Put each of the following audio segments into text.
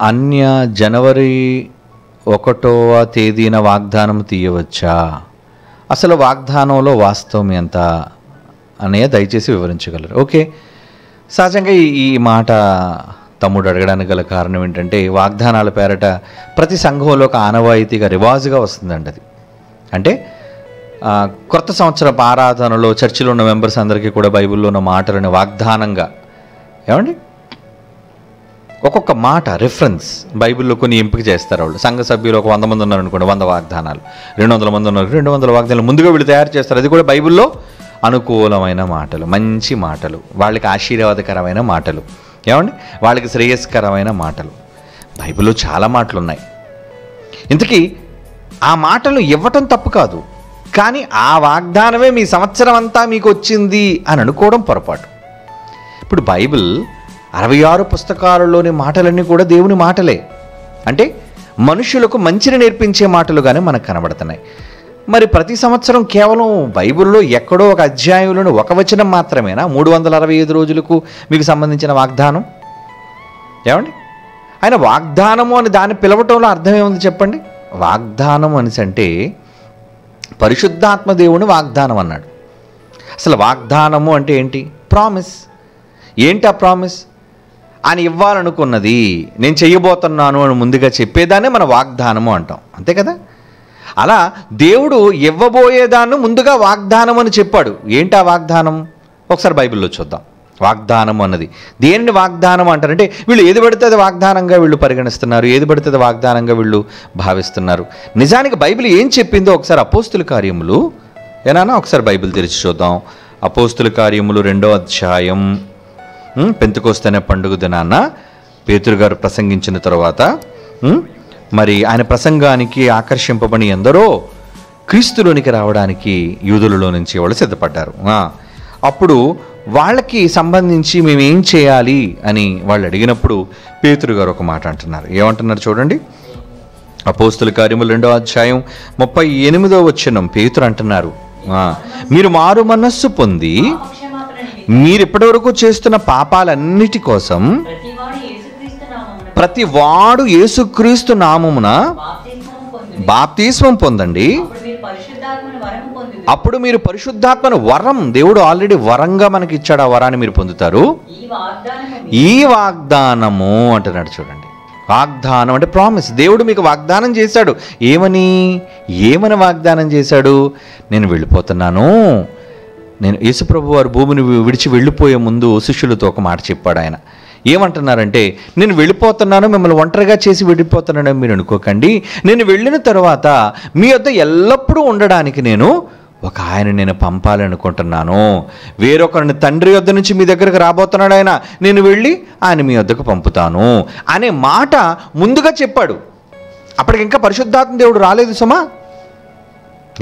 అన్య జనవరి ఒకటవ తేదీన వాగ్దానం తీయవచ్చా? అసలు వాగ్దానంలో వాస్తవం ఎంత అనే దయచేసి వివరించగలరు. ఓకే. సహజంగా ఈ మాట తమ్ముడు అడగడానికి గల కారణం ఏంటంటే వాగ్దానాల పేరట ప్రతి సంఘంలో ఒక ఆనవాయితీగా రివాజుగా వస్తుందండి అది. అంటే కొత్త సంవత్సరపు ఆరాధనలో చర్చిలో ఉన్న మెంబర్స్ అందరికీ కూడా బైబిల్లో ఉన్న మాటలను వాగ్దానంగా ఏమండి? ఒక్కొక్క మాట రిఫరెన్స్ బైబిల్లో కొన్ని ఎంపిక చేస్తారు వాళ్ళు. సంఘ సభ్యులు ఒక వంద మంది ఉన్నారు అనుకోండి వంద వాగ్దానాలు. రెండు వందల మంది ఉన్నారు రెండు వందల వాగ్దానాలు. ముందుగా వీళ్ళు తయారు చేస్తారు. అది కూడా బైబిల్లో అనుకూలమైన మాటలు మంచి మాటలు. వాళ్ళకి ఆశీర్వాదకరమైన మాటలు. ఏమండి? వాళ్ళకి శ్రేయస్కరమైన మాటలు. బైబిల్లో చాలా మాటలు ఉన్నాయి ఇంతకీ ఆ మాటలు ఇవ్వటం తప్పు కాదు. కానీ ఆ వాగ్దానమే మీ సంవత్సరం అంతా మీకు వచ్చింది అని అనుకోవడం పొరపాటు. ఇప్పుడు బైబిల్ అరవై ఆరు పుస్తకాలలోని మాటలన్నీ కూడా దేవుని మాటలే. అంటే మనుషులకు మంచిని నేర్పించే మాటలుగానే మనకు కనబడుతున్నాయి. మరి ప్రతి సంవత్సరం కేవలం బైబిల్లో ఎక్కడో ఒక అధ్యాయంలోని ఒక వచనం మాత్రమేనా? మూడు వందల అరవై ఐదు రోజులకు మీకు సంబంధించిన వాగ్దానం? ఏమండి? ఆయన వాగ్దానము అని దాన్ని పిలవటంలో అర్థం ఏముంది చెప్పండి? వాగ్దానం అనేసి అంటే పరిశుద్ధాత్మ దేవుని వాగ్దానం అన్నాడు. అసలు వాగ్దానము అంటే ఏంటి? ప్రామిస్. ఏంటి ఆ ప్రామిస్? ఆయన ఇవ్వాలనుకున్నది నేను చెయ్యబోతున్నాను అని ముందుగా చెప్పేదాన్నే మన వాగ్దానము అంటాం. అంతే కదా? అలా దేవుడు ఇవ్వబోయేదాన్ని ముందుగా వాగ్దానం అని చెప్పాడు. ఏంటి ఆ వాగ్దానం? ఒకసారి బైబిల్లో చూద్దాం. వాగ్దానం అన్నది. దేనిని వాగ్దానం అంటారంటే వీళ్ళు ఏది పడితే అది వాగ్దానంగా వీళ్ళు పరిగణిస్తున్నారు. ఏది పడితే అది వాగ్దానంగా వీళ్ళు భావిస్తున్నారు. నిజానికి బైబిల్ ఏం చెప్పిందో ఒకసారి అపోస్తుల కార్యములు. ఏనా ఒకసారి బైబిల్ తెరిచి చూద్దాం. అపోస్తుల కార్యములు రెండో అధ్యాయం. పెంతుకోస్తేనే పండుగ దినాన పేతురు గారు ప్రసంగించిన తర్వాత మరి ఆయన ప్రసంగానికి ఆకర్షింపబడి ఎందరో క్రీస్తులోనికి రావడానికి యూదులలో నుంచి వాళ్ళు సిద్ధపడ్డారు. అప్పుడు వాళ్ళకి సంబంధించి మేము ఏం చేయాలి అని వాళ్ళు అడిగినప్పుడు పేతురు గారు ఒక మాట అంటున్నారు. ఏమంటున్నారు చూడండి. అపోస్తుల కార్యములు రెండో అధ్యాయం ముప్పై ఎనిమిదో వచ్చినం పేతురు అంటున్నారు. మీరు మారు మనస్సు పొంది పాపక్షమాపణని మీరు ఇప్పటివరకు చేస్తున్న పాపాలన్నిటి కోసం ప్రతి వాడు యేసుక్రీస్తు నామమున బాప్తిస్మము పొందుడి. అప్పుడు మీరు పరిశుద్ధాత్మను వరం దేవుడు ఆల్రెడీ వరంగా మనకి ఇచ్చాడు ఆ వరాన్ని మీరు పొందుతారు. ఈ వాగ్దానము మీ- ఈ వాగ్దానము అంటున్నాడు చూడండి. వాగ్దానం అంటే ప్రామిస్. దేవుడు మీకు వాగ్దానం చేశాడు. ఏమని? ఏమని వాగ్దానం చేశాడు? నేను వెళ్ళిపోతున్నాను. నేను యేసుప్రభు వారు భూమిని విడిచి వెళ్ళిపోయే ముందు శిష్యులతో ఒక మాట చెప్పాడు ఆయన. ఏమంటున్నారంటే నేను వెళ్ళిపోతున్నాను మిమ్మల్ని ఒంటరిగా చేసి వెళ్ళిపోతున్నాను మీరు అనుకోకండి. నేను వెళ్ళిన తర్వాత మీ వద్ద ఎల్లప్పుడూ ఉండడానికి నేను ఒక ఆయన నేను పంపాలనుకుంటున్నాను వేరొకరిని తండ్రి వద్ద నుంచి మీ దగ్గరకు రాబోతున్నాడు ఆయన. నేను వెళ్ళి ఆయన మీ వద్దకు పంపుతాను అనే మాట ముందుగా చెప్పాడు. అప్పటికి ఇంకా పరిశుద్ధాత్మ దేవుడు రాలేదు సుమా?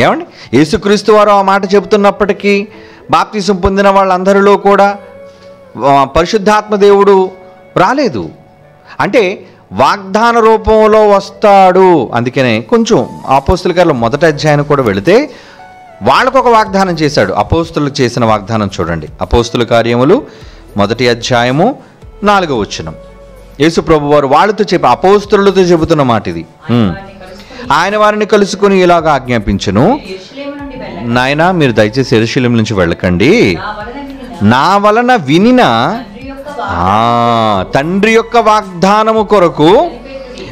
ఏమండి? యేసుక్రీస్తు వారు ఆ మాట చెబుతున్నప్పటికీ బాప్తిసం పొందిన వాళ్ళందరిలో కూడా పరిశుద్ధాత్మ దేవుడు రాలేదు. అంటే వాగ్దాన రూపంలో వస్తాడు. అందుకనే కొంచెం అపోస్తుల గారిలో మొదటి అధ్యాయం కూడా వెళితే వాళ్ళకు ఒక వాగ్దానం చేశాడు. అపోస్తులకు చేసిన వాగ్దానం చూడండి. అపోస్తుల కార్యములు మొదటి అధ్యాయము నాలుగో వచ్చినం యేసు ప్రభు వారు వాళ్ళతో చెప్పి అపోస్తులతో చెబుతున్న మాట ఇది ఆయన వారిని కలుసుకుని ఇలాగ ఆజ్ఞాపించును. నాయనా మీరు దయచేసి ఎరుశలేం నుంచి వెళ్ళకండి. నా వలన వినిన? తండ్రి యొక్క వాగ్దానము కొరకు.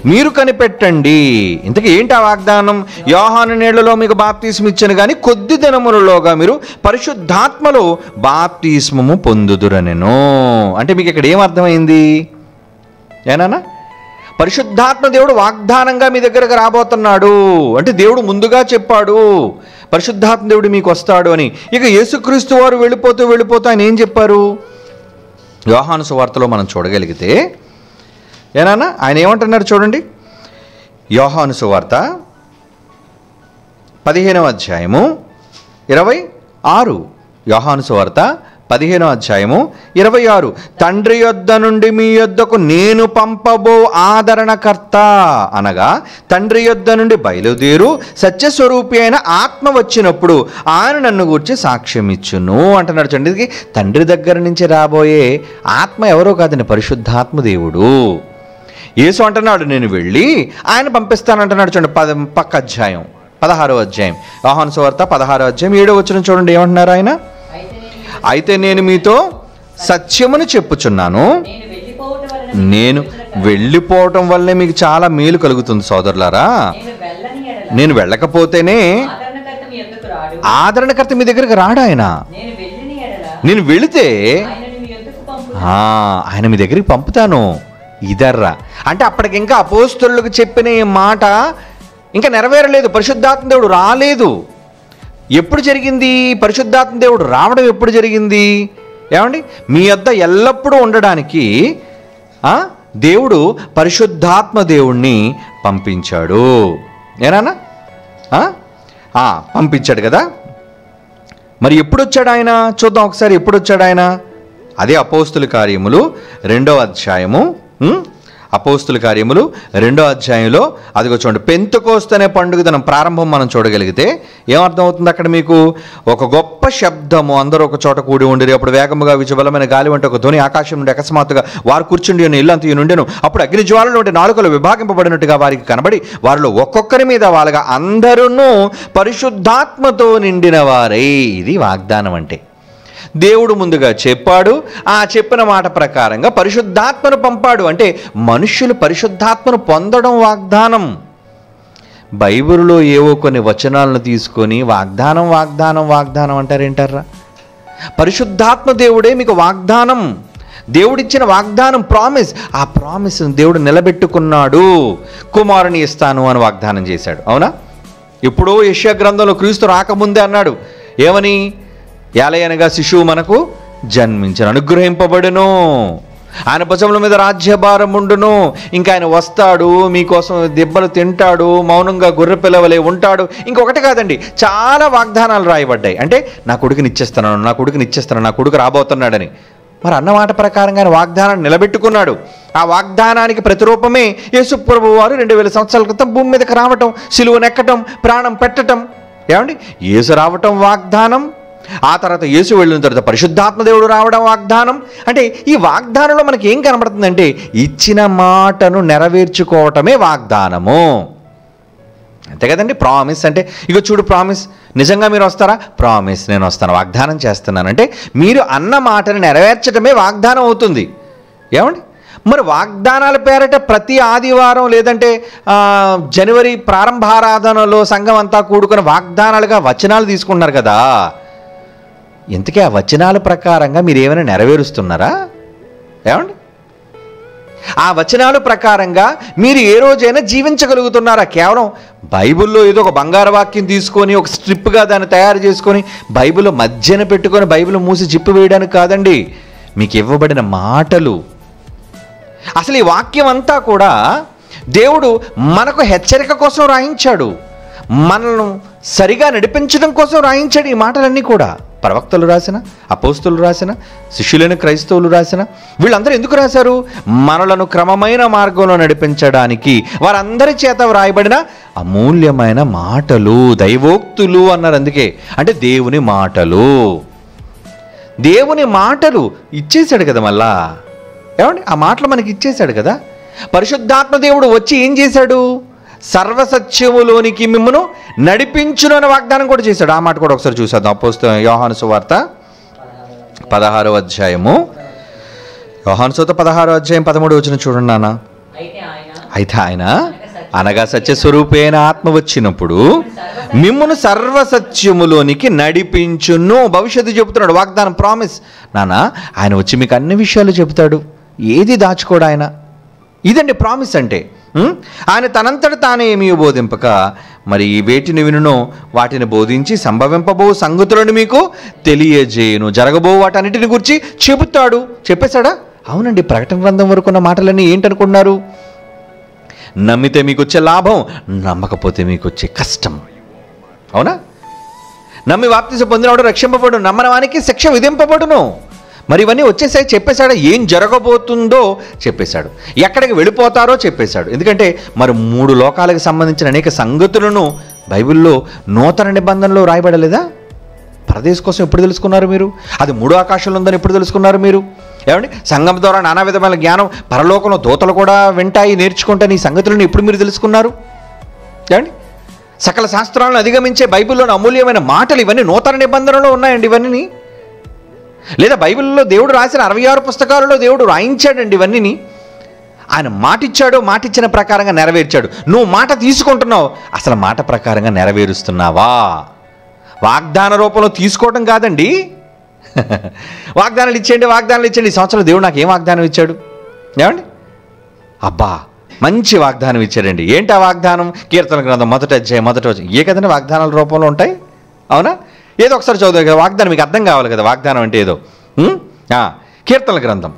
మీరు కనిపెట్టండి. ఇంతకీ ఏంటి ఆ వాగ్దానం? యోహాను నీళ్ళలో మీకు బాప్తిస్మ ఇచ్చాను కానీ కొద్ది దినములలోగా మీరు పరిశుద్ధాత్మలో బాప్తిస్మము పొందుదురనెను. అంటే మీకు ఇక్కడ ఏం అర్థమైంది? ఏనానా? పరిశుద్ధాత్మ దేవుడు వాగ్దానంగా మీ దగ్గరకు రాబోతున్నాడు. అంటే దేవుడు ముందుగా చెప్పాడు పరిశుద్ధాత్మ దేవుడు మీకు వస్తాడు అని. ఇక యేసుక్రీస్తు వారు వెళ్ళిపోతూ వెళ్ళిపోతూ ఆయన ఏం చెప్పారు? యోహాను సువార్తలో మనం చూడగలిగితే ఏనా ఆయన ఏమంటున్నారు చూడండి. యోహాను సువార్త పదిహేనవ అధ్యాయము ఇరవై ఆరు. యోహాను సువార్త పదిహేనో అధ్యాయము ఇరవై ఆరు. తండ్రి యొద్ద నుండి మీ యొద్దకు నేను పంపబో ఆదరణకర్త అనగా తండ్రి యొద్ద నుండి బయలుదేరు సత్యస్వరూపి అయిన ఆత్మ వచ్చినప్పుడు ఆయన నన్ను గురించి సాక్ష్యం ఇచ్చును అంటున్నాడు. చూడండి ఇది తండ్రి దగ్గర నుంచి రాబోయే ఆత్మ ఎవరో కాదని పరిశుద్ధాత్మ దేవుడు. యేసు అంటున్నాడు నేను వెళ్ళి ఆయన పంపిస్తానంటున్నాడు చూడండి పద పక్క అధ్యాయం పదహారో అధ్యాయం. వాహన సువార్త పదహారో అధ్యాయం ఏడో వచ్చిన చూడండి ఏమంటున్నారు ఆయన? అయితే నేను మీతో సత్యమును చెప్పుచున్నాను. నేను వెళ్ళిపోవటం వల్లే మీకు చాలా మేలు కలుగుతుంది సోదరులారా. నేను వెళ్ళకపోతేనే ఆదరణకర్త మీ దగ్గరికి రాడు ఆయన. నేను వెళితే ఆయన మీ దగ్గరికి పంపుతాను. ఇదర్రా. అంటే అప్పటికి ఇంకా అపోస్తులకు చెప్పిన ఈ మాట ఇంకా నెరవేరలేదు. పరిశుద్ధాత్మ దేవుడు రాలేదు. ఎప్పుడు జరిగింది? పరిశుద్ధాత్మ దేవుడు రావడం ఎప్పుడు జరిగింది? ఏమండి? మీ వద్ద ఎల్లప్పుడూ ఉండడానికి దేవుడు పరిశుద్ధాత్మ దేవుణ్ణి పంపించాడు. ఏనానా? పంపించాడు కదా? మరి ఎప్పుడు వచ్చాడు ఆయన? చూద్దాం ఒకసారి ఎప్పుడు వచ్చాడు ఆయన? అదే అపోస్తుల కార్యములు రెండవ అధ్యాయము. అపోస్తుల కార్యములు రెండో అధ్యాయంలో అదిగో చూడండి. పెంతుకోస్తు అనే పండుగ దినం ప్రారంభం మనం చూడగలిగితే ఏమర్థమవుతుంది అక్కడ మీకు? ఒక గొప్ప శబ్దము అందరూ ఒక చోట కూడి ఉండిరి. అప్పుడు వేగముగా విజబలమైన గాలి వంటి ఒక ధ్వని ఆకాశం నుండి అకస్మాత్తుగా వారు కూర్చుండి ఉన్న ఇల్లు అంత నుండెను. అప్పుడు అగ్ని జ్వాలలు వంటి నాలుకలు విభాగింపబడినట్టుగా వారికి కనబడి వారిలో ఒక్కొక్కరి మీద వాళ్ళగా అందరూ పరిశుద్ధాత్మతో నిండిన వారై. ఇది వాగ్దానం అంటే. దేవుడు ముందుగా చెప్పాడు. ఆ చెప్పిన మాట ప్రకారంగా పరిశుద్ధాత్మను పంపాడు. అంటే మనుష్యులు పరిశుద్ధాత్మను పొందడం వాగ్దానం. బైబిల్లో ఏవో కొన్ని వచనాలను తీసుకొని వాగ్దానం వాగ్దానం వాగ్దానం అంటారేంటారా పరిశుద్ధాత్మ దేవుడే మీకు వాగ్దానం. దేవుడిచ్చిన వాగ్దానం ప్రామిస్ ఆ ప్రామిస్ దేవుడు నిలబెట్టుకున్నాడు. కుమారుని ఇస్తాను అని వాగ్దానం చేశాడు. అవునా? ఎప్పుడో యశ్యా గ్రంథంలో క్రీస్తు రాకముందే అన్నాడు. ఏమని? ఏలయనగా శిశువు మనకు జన్మించను అనుగ్రహింపబడును. ఆయన భుజముల మీద రాజ్యభారం ఉండును. ఇంకా ఆయన వస్తాడు మీకోసం దెబ్బలు తింటాడు మౌనంగా గొర్రె పిల్లవలే ఉంటాడు. ఇంకొకటి కాదండి చాలా వాగ్దానాలు రాయబడ్డాయి. అంటే నా కొడుకుని ఇచ్చేస్తున్నాను నా కొడుకుని ఇచ్చేస్తున్నాను నా కొడుకు రాబోతున్నాడని. మరి అన్నమాట ప్రకారంగా ఆయన వాగ్దానాన్ని నిలబెట్టుకున్నాడు. ఆ వాగ్దానానికి ప్రతిరూపమే యేసుప్రభు వారు రెండు వేల సంవత్సరాల క్రితం భూమి మీదకి రావటం సిలువనెక్కటం ప్రాణం పెట్టటం. ఏమండి? యేసు రావటం వాగ్దానం ఆ తర్వాత యేసు వెళ్ళిన తర్వాత పరిశుద్ధాత్మ దేవుడు రావడం వాగ్దానం. అంటే ఈ వాగ్దానంలో మనకి ఏం కనబడుతుందంటే ఇచ్చిన మాటను నెరవేర్చుకోవటమే వాగ్దానము. అంతే కదండి? ప్రామిస్ అంటే ఇక చూడు ప్రామిస్ నిజంగా మీరు వస్తారా? ప్రామిస్ నేను వస్తాను వాగ్దానం చేస్తున్నాను. అంటే మీరు అన్న మాటను నెరవేర్చడమే వాగ్దానం అవుతుంది. ఏమండి? మరి వాగ్దానాల పేరట ప్రతి ఆదివారం లేదంటే జనవరి ప్రారంభారాధనలో సంఘం అంతా కూడుకుని వాగ్దానాలుగా వచనాలు తీసుకుంటున్నారు కదా. ఇంతకీ ఆ వచనాల ప్రకారంగా మీరు ఏమైనా నెరవేరుస్తున్నారా? ఏమండి? ఆ వచనాల ప్రకారంగా మీరు ఏ రోజైనా జీవించగలుగుతున్నారా? కేవలం బైబిల్లో ఏదో ఒక బంగారు వాక్యం తీసుకొని ఒక స్ట్రిప్గా దాన్ని తయారు చేసుకొని బైబిల్ మధ్యన పెట్టుకొని బైబిల్ మూసి జిప్పు వేయడానికి కాదండి. మీకు ఇవ్వబడిన మాటలు. అసలు ఈ వాక్యం అంతా కూడా దేవుడు మనకు హెచ్చరిక కోసం రాయించాడు. మనల్ని సరిగా నడిపించడం కోసం రాయించాడు ఈ మాటలన్నీ కూడా. ప్రవక్తలు రాసిన అపోస్తులు రాసిన శిష్యులైన క్రైస్తవులు రాసిన వీళ్ళందరూ ఎందుకు రాశారు? మనలను క్రమమైన మార్గంలో నడిపించడానికి వారందరి చేత వ్రాయబడిన అమూల్యమైన మాటలు దైవోక్తులు అన్నారు అందుకే. అంటే దేవుని మాటలు. దేవుని మాటలు ఇచ్చేశాడు కదా మళ్ళా. ఏమండి? ఆ మాటలు మనకి ఇచ్చేశాడు కదా. పరిశుద్ధాత్మ దేవుడు వచ్చి ఏం చేశాడు? సర్వసత్యములోనికి మిమ్మను నడిపించును అనే వాగ్దానం కూడా చేశాడు. ఆ మాట కూడా ఒకసారి చూసేద్దాం. అపోస్త యోహాను సువార్త పదహారో అధ్యాయము. యోహాను సువార్త పదహారో అధ్యాయం పదమూడు వచ్చిన చూడండి నాన్న. అయితే ఆయన అనగా సత్యస్వరూపైన ఆత్మ వచ్చినప్పుడు మిమ్మును సర్వసత్యములోనికి నడిపించును. భవిష్యత్తు చెబుతున్నాడు. వాగ్దానం ప్రామిస్ నాన్న ఆయన వచ్చి మీకు అన్ని విషయాలు చెబుతాడు. ఏది దాచుకోడు ఆయన? ఇదండి ప్రామిస్ అంటే? ఆయన తనంతట తానే ఏమీ బోధింపక మరి ఈ వేటిని వినును వాటిని బోధించి సంభవింపబో సంగతులను మీకు తెలియజేయును. జరగబో వాటన్నిటిని గురించి చెబుతాడు. చెప్పేశాడా? అవునండి ప్రకటన గ్రంథం వరకు ఉన్న మాటలన్నీ ఏంటనుకున్నారు? నమ్మితే మీకు వచ్చే లాభం నమ్మకపోతే మీకు వచ్చే కష్టం. అవునా? నమ్మి వాప్తిస పొందినవాడు రక్షింపబడు నమ్మనవానికి శిక్ష విధింపబడును. మరి ఇవన్నీ వచ్చేసాయి చెప్పేశాడు ఏం జరగబోతుందో చెప్పేశాడు. ఎక్కడికి వెళ్ళిపోతారో చెప్పేశాడు. ఎందుకంటే మరి మూడు లోకాలకు సంబంధించిన అనేక సంగతులను బైబిల్లో నూతన నిబంధనలో రాయబడలేదా? పరదేశ్ కోసం ఎప్పుడు తెలుసుకున్నారు మీరు? అది మూడు ఆకాశంలో ఉందని ఎప్పుడు తెలుసుకున్నారు మీరు? ఏమండి? సంఘం ద్వారా నానా విధమైన జ్ఞానం పరలోకంలో దూతలు కూడా వింటాయి నేర్చుకుంటాను ఈ సంగతులను ఎప్పుడు మీరు తెలుసుకున్నారు? ఏమండి? సకల శాస్త్రాలను అధిగమించే బైబిల్లోని అమూల్యమైన మాటలు ఇవన్నీ నూతన నిబంధనలో ఉన్నాయండి ఇవన్నీ లేదా బైబిల్లో దేవుడు రాసిన అరవై ఆరు పుస్తకాలలో దేవుడు రాయించాడండి ఇవన్నీ ఆయన మాటిచ్చాడో మాటిచ్చిన ప్రకారంగా నెరవేర్చాడు. నువ్వు మాట తీసుకుంటున్నావు అసలు మాట ప్రకారంగా నెరవేరుస్తున్నావా? వాగ్దాన రూపంలో తీసుకోవడం కాదండి. వాగ్దానాలు ఇచ్చేయండి వాగ్దానాలు ఇచ్చేయండి. ఈ సంవత్సరం దేవుడు నాకు ఏం వాగ్దానం ఇచ్చాడు? ఏమండి? అబ్బా మంచి వాగ్దానం ఇచ్చాడండి. ఏంటి ఆ వాగ్దానం? కీర్తన గ్రంథం మొదటి అధ్యాయం మొదటి ఏ కదండి వాగ్దానాల రూపంలో ఉంటాయి? అవునా? ఏదో ఒకసారి చదువు కదా వాగ్దానం మీకు అర్థం కావాలి కదా వాగ్దానం అంటే ఏదో. కీర్తన కీర్తనల గ్రంథం.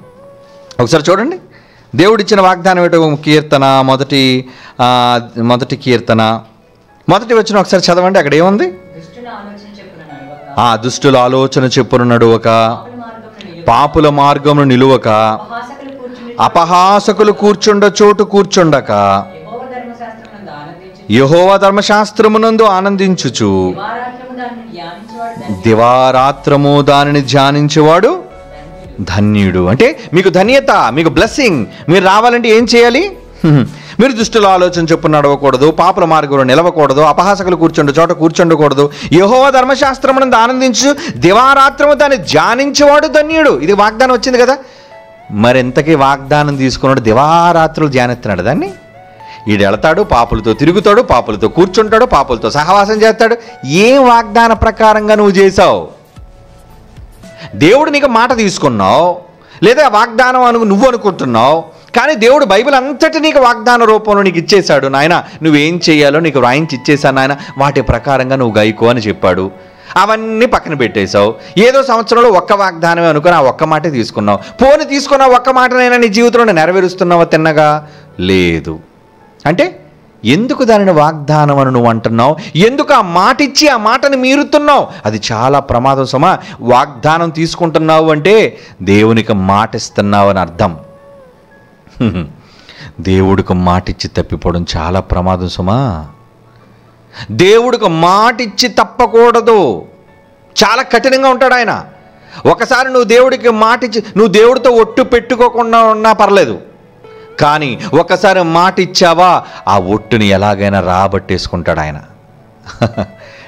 ఒకసారి చూడండి. దేవుడిచ్చిన వాగ్దానం ఏంటో కీర్తన మొదటి మొదటి కీర్తన. మొదటి వచ్చిన ఒకసారి చదవండి అక్కడ ఏముంది? ఆ దుష్టుల ఆలోచన చెప్పును నడువక పాపుల మార్గమును నిలువక అపహాసకులు కూర్చుండ చోటు కూర్చుండక యహోవ ధర్మశాస్త్రమునందు ఆనందించుచు దివారాత్రము దానిని ధ్యానించేవాడు ధన్యుడు. అంటే మీకు ధన్యత మీకు బ్లెస్సింగ్ మీరు రావాలంటే ఏం చేయాలి? మీరు దుష్టుల ఆలోచన చొప్పున నడవకూడదు పాపల మార్గంలో నిలవకూడదు అపహాసకులు కూర్చుండు చోట కూర్చుండకూడదు. యహోవ ధర్మశాస్త్రమునందు ఆనందించు దివారాత్రము దాన్ని ధ్యానించేవాడు ధన్యుడు. ఇది వాగ్దానం వచ్చింది కదా? మరింతకీ వాగ్దానం తీసుకున్నాడు? దివారాత్రులు ధ్యానిస్తున్నాడు దాన్ని? ఈడెళతాడు పాపులతో తిరుగుతాడు పాపులతో కూర్చుంటాడు పాపులతో సహవాసం చేస్తాడు. ఏం వాగ్దాన ప్రకారంగా నువ్వు చేశావు? దేవుడు నీకు మాట తీసుకున్నావు లేదా వాగ్దానం అను నువ్వు అనుకుంటున్నావు కానీ దేవుడు బైబిల్ అంతటి నీకు వాగ్దాన రూపంలో నీకు ఇచ్చేశాడు నాయన. నువ్వేం చేయాలో నీకు వ్రాయించి ఇచ్చేశాను నాయన. వాటి ప్రకారంగా నువ్వు గైకో అని చెప్పాడు. అవన్నీ పక్కన పెట్టేశావు. ఏదో సంవత్సరంలో ఒక్క వాగ్దానమే అనుకుని ఆ ఒక్క మాటే తీసుకున్నావు. పోని తీసుకున్న ఒక్క మాటనైనా నీ జీవితంలో నెరవేరుస్తున్నావా తిన్నగా? లేదు. అంటే ఎందుకు దానిని వాగ్దానం అని నువ్వు అంటున్నావు? ఎందుకు ఆ మాట ఇచ్చి ఆ మాటని మీరుతున్నావు? అది చాలా ప్రమాదం సుమా. వాగ్దానం తీసుకుంటున్నావు అంటే దేవునికి మాట ఇస్తున్నావు అని అర్థం. దేవుడికి మాట ఇచ్చి తప్పిపోవడం చాలా ప్రమాదం సుమా. దేవుడికి మాట ఇచ్చి తప్పకూడదు. చాలా కఠినంగా ఉంటాడు ఆయన. ఒకసారి నువ్వు దేవుడికి మాట ఇచ్చి నువ్వు దేవుడితో ఒట్టు పెట్టుకోకుండా ఉన్నా పర్లేదు. కానీ ఒకసారి మాట ఇచ్చావా ఆ ఒట్టుని ఎలాగైనా రాబట్టేసుకుంటాడు ఆయన.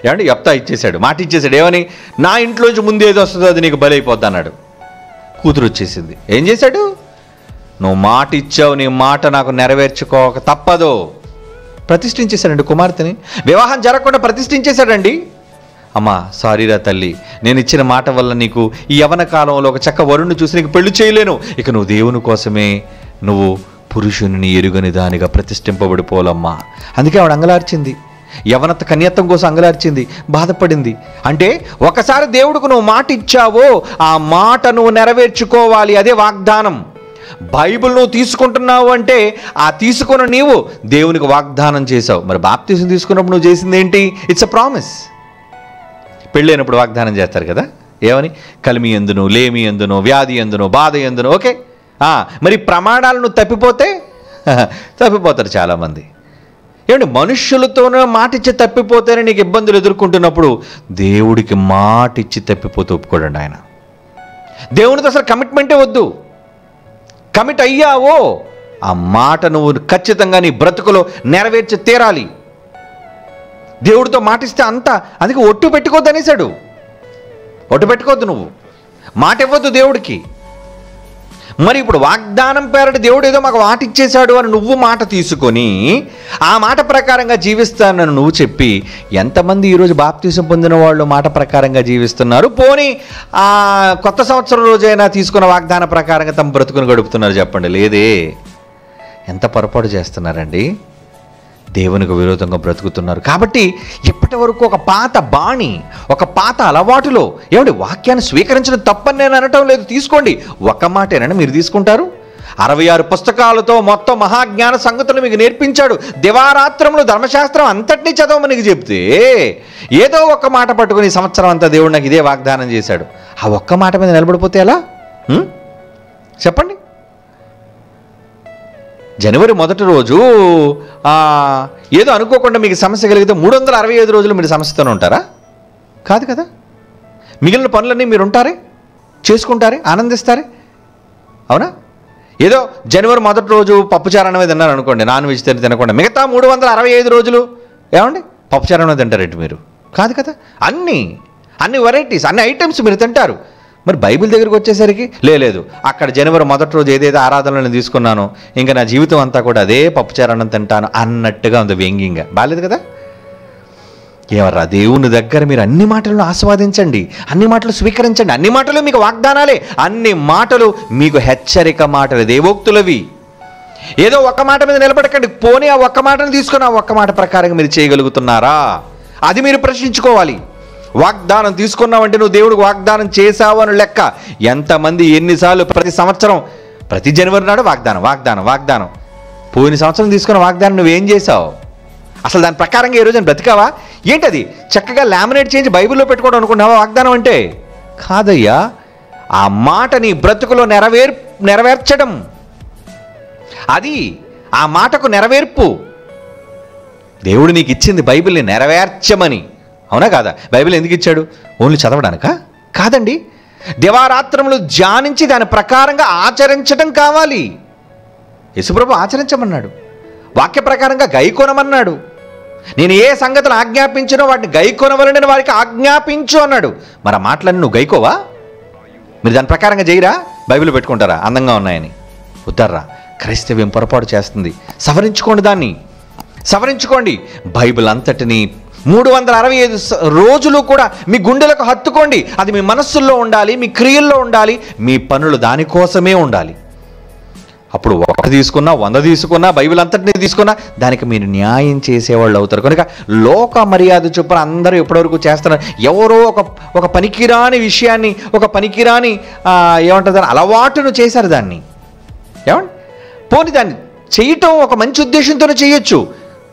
ఏమండి చెప్తా ఇచ్చేశాడు. మాట ఇచ్చేశాడు ఏమని? నా ఇంట్లోంచి ముందు ఏది వస్తుందో అది నీకు బలైపోద్ది అన్నాడు. కూతురు వచ్చేసింది. ఏం చేశాడు? నువ్వు మాట ఇచ్చావు నీ మాట నాకు నెరవేర్చుకోక తప్పదు. ప్రతిష్ఠించేశాడండి కుమార్తెని. వివాహం జరగకుండా ప్రతిష్ఠించేశాడండి. అమ్మా సారీరా తల్లి. నేను ఇచ్చిన మాట వల్ల నీకు ఈ యవన కాలంలో ఒక చక్క వరుణ్ణి చూసి నీకు పెళ్ళి చేయలేను. ఇక నువ్వు దేవుని కోసమే నువ్వు పురుషుని ఎరుగని దానిగా ప్రతిష్ఠింపబడిపోలమ్మా అందుకే ఆవిడ అంగలార్చింది. యవనత కన్యత్వం కోసం అంగలార్చింది. బాధపడింది. అంటే ఒకసారి దేవుడికి నువ్వు మాట ఇచ్చావో ఆ మాట నువ్వు నెరవేర్చుకోవాలి. అదే వాగ్దానం. బైబిల్ నువ్వు తీసుకుంటున్నావు అంటే ఆ తీసుకున్న నీవు దేవునికి వాగ్దానం చేసావు మరి బాప్తీసం తీసుకున్నప్పుడు నువ్వు చేసింది ఏంటి? ఇట్స్ అ ప్రామిస్ పెళ్ళైనప్పుడు వాగ్దానం చేస్తారు కదా? ఏమని? కలిమి ఎందును లేమి ఎందును వ్యాధి ఎందును బాధ ఎందును. ఓకే. మరి ప్రమాణాలు నువ్వు తప్పిపోతే? తప్పిపోతారు చాలామంది. ఏమండి మనుష్యులతోనే మాటిచ్చి తప్పిపోతేనే నీకు ఇబ్బందులు ఎదుర్కొంటున్నప్పుడు దేవుడికి మాటిచ్చి తప్పిపోతే ఒప్పుకోడండి ఆయన. దేవునితో అసలు కమిట్మెంటే వద్దు. కమిట్ అయ్యావో ఆ మాట నువ్వు ఖచ్చితంగా నీ బ్రతుకులో నెరవేర్చి తీరాలి. దేవుడితో మాటిస్తే అంతా అందుకే ఒట్టు పెట్టుకోవద్దు అనేసాడు ఒట్టు పెట్టుకోవద్దు నువ్వు. మాట ఇవ్వద్దు దేవుడికి. మరి ఇప్పుడు వాగ్దానం పేరట దేవుడు ఏదో మాకు మాట ఇచ్చేశాడు అని నువ్వు మాట తీసుకొని ఆ మాట ప్రకారంగా జీవిస్తానని నువ్వు చెప్పి ఎంతమంది ఈరోజు బాప్తీసం పొందిన వాళ్ళు మాట ప్రకారంగా జీవిస్తున్నారు? పోనీ ఆ కొత్త సంవత్సరం రోజైనా తీసుకున్న వాగ్దాన ప్రకారంగా తమ బ్రతుకుని గడుపుతున్నారు చెప్పండి. లేదే. ఎంత పొరపాటు చేస్తున్నారండి? దేవునికి విరోధంగా బ్రతుకుతున్నారు. కాబట్టి ఇప్పటి వరకు ఒక పాత బాణి ఒక పాత అలవాటులో ఏమండి వాక్యాన్ని స్వీకరించడం తప్పని నేను అనటం లేదు. తీసుకోండి. ఒక్క మాటేనని మీరు తీసుకుంటారు. అరవై ఆరు పుస్తకాలతో మొత్తం మహాజ్ఞాన సంగతులు మీకు నేర్పించాడు. దివారాత్రములు ధర్మశాస్త్రం అంతటినీ చదవమని నీకు చెప్తే ఏదో ఒక్క మాట పట్టుకుని సంవత్సరం అంతా దేవుడు నాకు ఇదే వాగ్దానం చేశాడు. ఆ ఒక్క మాట మీద నిలబడిపోతే ఎలా? చెప్పండి. జనవరి మొదటి రోజు ఏదో అనుకోకుండా మీకు సమస్య కలిగితే మూడు వందల అరవై ఐదు రోజులు మీరు సమస్యతోనే ఉంటారా? కాదు కదా. మిగిలిన పనులన్నీ మీరు ఉంటారే చేసుకుంటారే? ఆనందిస్తారే? అవునా? ఏదో జనవరి మొదటి రోజు పప్పుచారు అనేది తిన్నారు అనుకోండి నాన్ వెజిటేరియన్ తినకుండా మిగతా మూడు వందల అరవై ఐదు రోజులు ఏమండి? పప్పుచారు అనేది తింటారేంటి మీరు? కాదు కదా. అన్నీ అన్ని వెరైటీస్ అన్ని ఐటమ్స్ మీరు తింటారు. మరి బైబిల్ దగ్గరికి వచ్చేసరికి లేదు అక్కడ జనవరి మొదటి రోజు ఏదైతే ఆరాధనలు తీసుకున్నానో ఇంకా నా జీవితం అంతా కూడా అదే పప్పుచారన్నం తింటాను అన్నట్టుగా ఉంది వ్యంగ్యంగా. బాలేదు కదా? ఏమర్రా దేవుని దగ్గర మీరు అన్ని మాటలను ఆస్వాదించండి అన్ని మాటలు స్వీకరించండి అన్ని మాటలు మీకు వాగ్దానాలే అన్ని మాటలు మీకు హెచ్చరిక మాటలు దేవోక్తులవి. ఏదో ఒక్క మాట మీద నిలబడకండి పోనీ ఆ ఒక్క మాటను తీసుకుని ఆ ఒక్క మాట ప్రకారంగా మీరు చేయగలుగుతున్నారా? అది మీరు ప్రశ్నించుకోవాలి. వాగ్దానం తీసుకున్నావంటే నువ్వు దేవుడికి వాగ్దానం చేశావు అని లెక్క. ఎంతమంది ఎన్నిసార్లు ప్రతి సంవత్సరం ప్రతి జనవరి నాడు వాగ్దానం వాగ్దానం వాగ్దానం. పోయిన సంవత్సరం తీసుకున్న వాగ్దానం నువ్వేం చేశావు? అసలు దాని ప్రకారంగా ఈ రోజున బ్రతికావా? ఏంటది? చక్కగా లామినేట్ చేసి బైబిల్లో పెట్టుకోవడం అనుకున్నావా వాగ్దానం అంటే? కాదయ్యా. ఆ మాట నీ బ్రతుకులో నెరవేర్ నెరవేర్చడం. అది ఆ మాటకు నెరవేర్పు. దేవుడు నీకు ఇచ్చింది బైబిల్ని నెరవేర్చమని. అవునా కాదా? బైబిల్ ఎందుకు ఇచ్చాడు? ఓన్లీ చదవడానిక? కాదండి. దివారాత్రములు ధ్యానించి దాని ప్రకారంగా ఆచరించడం కావాలి. యశుప్రభు ఆచరించమన్నాడు. వాక్య ప్రకారంగా గైకొనమన్నాడు. నేను ఏ సంగతులు ఆజ్ఞాపించినో వాటిని గైకొనవలనని వారికి ఆజ్ఞాపించు అన్నాడు. మరి ఆ మాటలన్నీ నువ్వు గైకోవా? మీరు దాని ప్రకారంగా చేయరా బైబిల్ పెట్టుకుంటారా? అందంగా ఉన్నాయని. ఉద్దర్రా క్రైస్తవ్యం పొరపాటు చేస్తుంది. సవరించుకోండి దాన్ని. సవరించుకోండి. బైబిల్ అంతటిని మూడు వందల అరవై ఐదు రోజులు కూడా మీ గుండెలకు హత్తుకోండి. అది మీ మనస్సుల్లో ఉండాలి మీ క్రియల్లో ఉండాలి మీ పనులు దానికోసమే ఉండాలి. అప్పుడు ఒక తీసుకున్నా వంద తీసుకున్నా బైబిల్ అంతటిని తీసుకున్నా దానికి మీరు న్యాయం చేసేవాళ్ళు అవుతారు. కనుక లోక మర్యాద చొప్పున అందరూ ఎప్పటివరకు చేస్తున్నారు? ఎవరో ఒక ఒక పనికిరాని విషయాన్ని ఒక పనికిరాని ఏమంటారు అలవాటును చేశారు దాన్ని. ఏమండి? పోనీ దాన్ని చేయటం ఒక మంచి ఉద్దేశంతోనే చేయొచ్చు.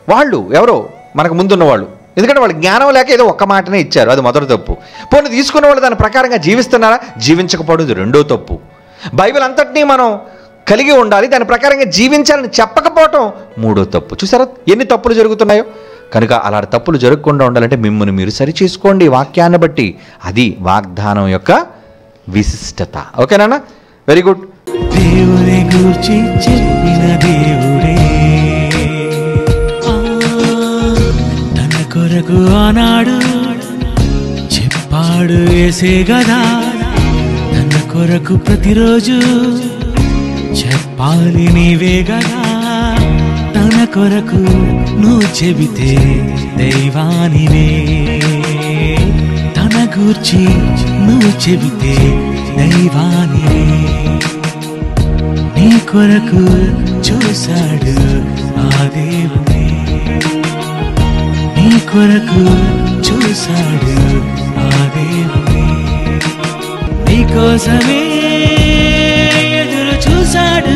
వాళ్ళు ఎవరో మనకు ముందున్న వాళ్ళు ఎందుకంటే వాళ్ళు జ్ఞానం లేక ఏదో ఒక్క మాటనే ఇచ్చారు. అది మొదటి తప్పు. పోనీ తీసుకున్న వాళ్ళు దాని ప్రకారంగా జీవిస్తున్నారా? జీవించకపోవడం రెండో తప్పు. బైబిల్ అంతటినీ మనం కలిగి ఉండాలి దాని ప్రకారంగా జీవించాలని చెప్పకపోవటం మూడో తప్పు. చూసారా? ఎన్ని తప్పులు జరుగుతున్నాయో? కనుక అలాంటి తప్పులు జరగకుండా ఉండాలంటే మిమ్మల్ని మీరు సరిచేసుకోండి వాక్యాన్ని బట్టి. అది వాగ్దానం యొక్క విశిష్టత. ఓకేనా వెరీ గుడ్ దేవుని గురించి చెప్పిన దేవుడే. నాకు ఆనాడు చెప్పాడు వేసే గదా. తన కొరకు ప్రతిరోజు చెప్పాలి నీవే గదా. తన కొరకు నువ్వు చెబితే దైవానివే. తన గూర్చి నువ్వు చెబితే దైవానివే. నీ కొరకు చూశాడు కొరకు చూశాడు ఆ దేవుడే. నీకోసమే ఎదురు చూశాడు